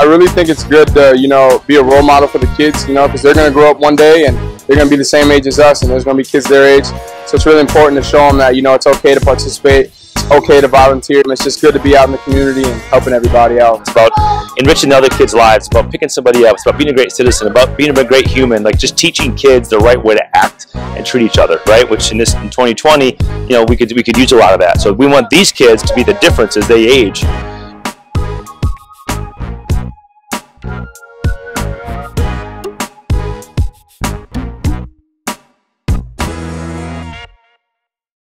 I really think it's good to, you know, be a role model for the kids, you know, because they're going to grow up one day and they're going to be the same age as us and there's going to be kids their age. So it's really important to show them that, you know, it's okay to participate, it's okay to volunteer, and it's just good to be out in the community and helping everybody out. It's about enriching other kids' lives, about picking somebody up, it's about being a great citizen, about being a great human, like just teaching kids the right way to act and treat each other, right? Which in this in 2020, you know, we could we could use a lot of that. So we want these kids to be the difference as they age